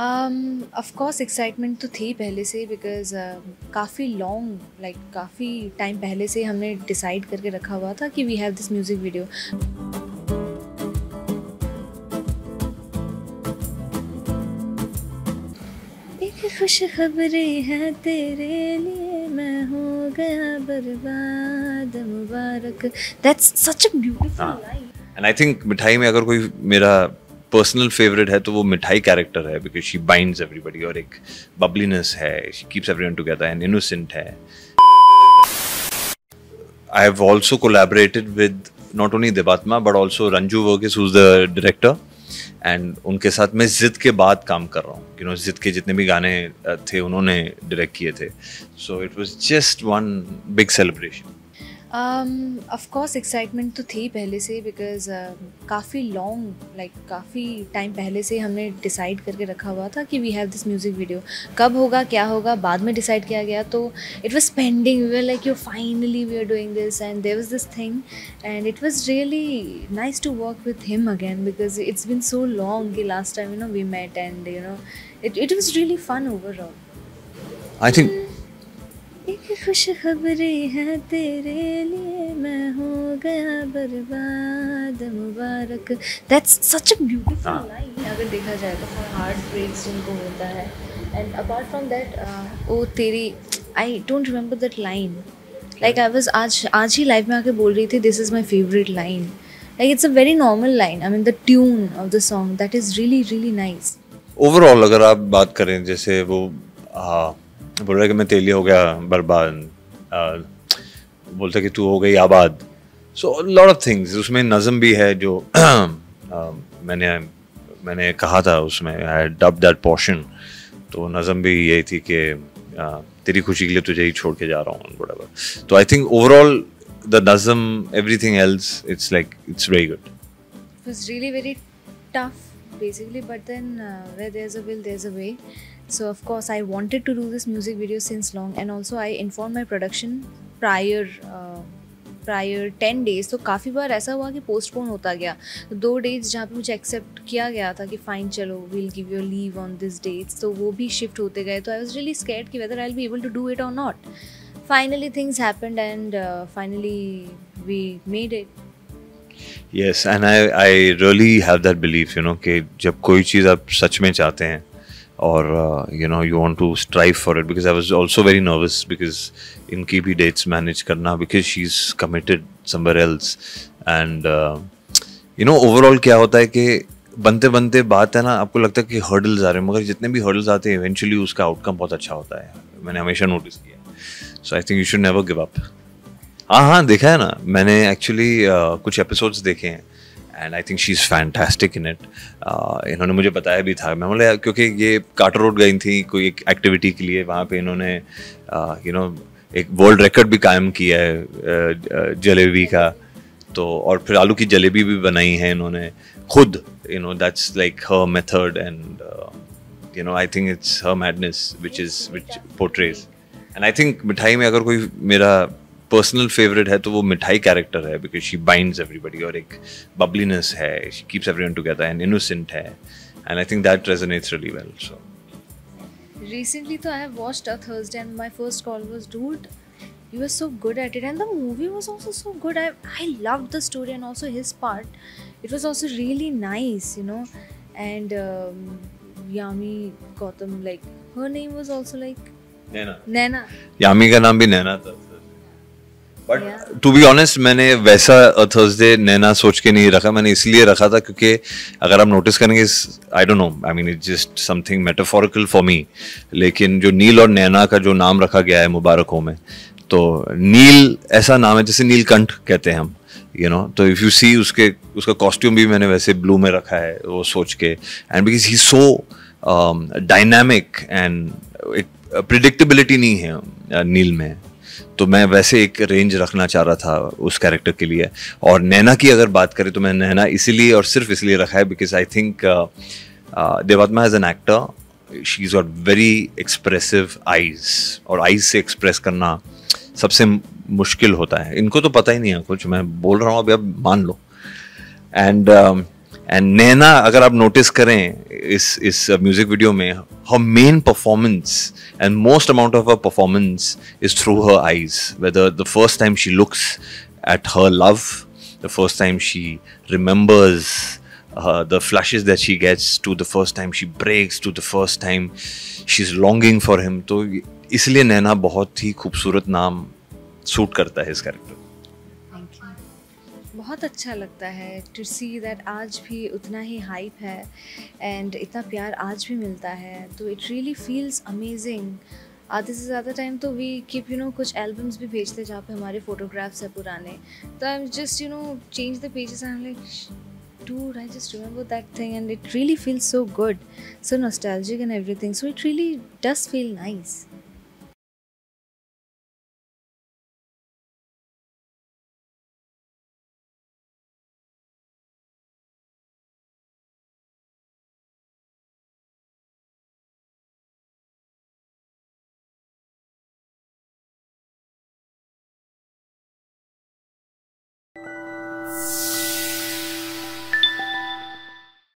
Of course excitement तो थी पहले से बिकॉज़ काफ़ी लॉन्ग लाइक काफ़ी टाइम पहले से हमने डिसाइड करके रखा हुआ था कि we have this music video खुश खबरें हैं तेरे लिए मैं हो गया बर्बाद मुबारक। That's such a beautiful. Line and I think मिठाई में अगर कोई मेरा पर्सनल फेवरेट है तो वो मिठाई कैरेक्टर है बिकॉज़ शी बाइंड्स एवरीबडी और एक बबलीनेस है she keeps everyone together and innocent है। I have also collaborated with not only Devatma but also Ranju Verghese, who's the director. And उनके साथ मैं जिद के बाद काम कर रहा हूँ। यू नो जिद के जितने भी गाने थे उन्होंने डायरेक्ट किए थे। So it was just one big celebration of course excitement तो थी पहले से बिकॉज़ काफ़ी लॉन्ग लाइक काफ़ी टाइम पहले से हमने डिसाइड करके रखा हुआ था कि we have this music video कब होगा, क्या होगा, बाद में डिसाइड किया गया तो it was pending we are like you finally we are doing this and there was this thing and it was really nice to work with him again because it's been so long कि last time you know we met and you know it it was really fun overall I think एक खुश खबरें हैं तेरे लिए मैं हो गया बर्बाद मुबारक। दैट्स सच अ ब्यूटीफुल हाँ। लाइन अगर देखा जाए तो हार्ट ब्रेक्स जिनको होता है। एंड अपार्ट फ्रॉम दैट ओ तेरी I don't remember that line like I was आज आज ही लाइव में आके बोल रही थी this is my favourite line like it's a very normal line I mean the tune of the song that is really really nice overall अगर आप बात करें जैसे वो आ, बोल रहा है कि मैं तेली हो गया बर्बाद बोलता कि तू हो गई आबाद सो लॉट ऑफ़ थिंग्स उसमें नज़म भी है जो मैंने मैंने कहा था उसमें आई डब दैट पोर्शन तो नज़म भी यही थी कि तेरी खुशी के लिए तुझे ही छोड़ के जा रहा हूँ whatever तो I think overall the nazm everything else it's like it's very good was really very tough, basically. But then, uh, where there's a will, there's a way. So of course, I wanted to do this music video since long, and also I informed my production prior. Uh, prior ten days तो काफ़ी बार ऐसा हुआ कि postpone होता गया। तो दो days जहाँ पे मुझे एक्सेप्ट किया गया था कि फाइन चलो will give your leave on this dates तो वो भी शिफ्ट होते गए। तो आई वॉज़ रियली स्केर्ड कि whether I be able to do it और not finally things happened and finally we made it yes and I I really have that belief you know कि जब कोई चीज़ आप सच में चाहते हैं और you know you want to strive for it because I was also very nervous because इनकी भी डेट्स मैनेज करना because she is committed somewhere else and you know overall क्या होता है कि बनते बनते बात है ना आपको लगता है कि हर्डल्स आ रहे हैं मगर जितने भी हर्डल्स आते हैं इवेंचुअली उसका आउटकम बहुत अच्छा होता है मैंने हमेशा नोटिस किया so I think you should never give up हाँ हाँ देखा है ना मैंने एक्चुअली uh, कुछ एपिसोड्स देखे हैं and I think she is fantastic in it इन्होंने मुझे बताया भी था। मैं बोला क्योंकि ये कार्टर रोड गई थी कोई एक एक्टिविटी के लिए वहाँ पे इन्होंने यू नो एक वर्ल्ड रिकॉर्ड भी कायम किया है uh, uh, जलेबी का। तो और फिर आलू की जलेबी भी बनाई है इन्होंने। खुद you know that's like her method and you know I think it's her madness which is which portrayal and I think मिठाई में अगर कोई मेरा पर्सनल फेवरेट है तो वो मिठाई कैरेक्टर है बिकॉज़ शी बाइंड्स एवरीबडी और एक बबलीनेस है she keeps everyone together and innocent है and I think that resonates really well so Recently, though, I have watched a Thursday, and my first call was, dude, you were so good at it, and the movie was also so good. I I loved the story and also his part. It was also really nice, you know. And um, Yami Gautam, like her name was also like Naina Naina. Yami का नाम भी नैना था but to be honest मैंने वैसा Thursday नैना सोच के नहीं रखा। मैंने इसलिए रखा था क्योंकि अगर आप नोटिस करेंगे I don't know I mean it just something metaphorical for me लेकिन जो नील और नैना का जो नाम रखा गया है मुबारकों में तो नील ऐसा नाम है जैसे नीलकंठ कहते हैं हम यू नो तो इफ़ यू सी उसके उसका कॉस्ट्यूम भी मैंने वैसे ब्लू में रखा है वो सोच के। And because he so dynamic and एक प्रिडिक्टेबिलिटी नहीं है uh, नील में। तो मैं वैसे एक रेंज रखना चाह रहा था उस कैरेक्टर के लिए। और नैना की अगर बात करें तो मैं नैना इसीलिए और सिर्फ़ इसलिए रखा है because I think Devatma as an actor she is got very expressive eyes और आइज़ से एक्सप्रेस करना सबसे मुश्किल होता है। इनको तो पता ही नहीं है कुछ, मैं बोल रहा हूँ अभी, अब मान लो। एंड एंड नैना अगर आप नोटिस करें इस इस म्यूज़िक वीडियो में her main performance and most amount of her performance is through her eyes whether the first time she looks at her love the first time she remembers the flashes that she gets to the first time she breaks to the first time she is longing for him तो इसलिए नैना बहुत ही खूबसूरत नाम suit करता है इस character बहुत अच्छा लगता है टू सी दैट आज भी उतना ही हाइप है एंड इतना प्यार आज भी मिलता है। तो इट रियली फील्स अमेजिंग आधे से ज़्यादा टाइम तो वी कीप यू नो कुछ एल्बम्स भी भेजते जहाँ पे हमारे फोटोग्राफ्स हैं पुराने। तो I am just you know change the pages and like dude, i just remember that thing and it really feels so good. So nostalgic and everything. So it really does feel nice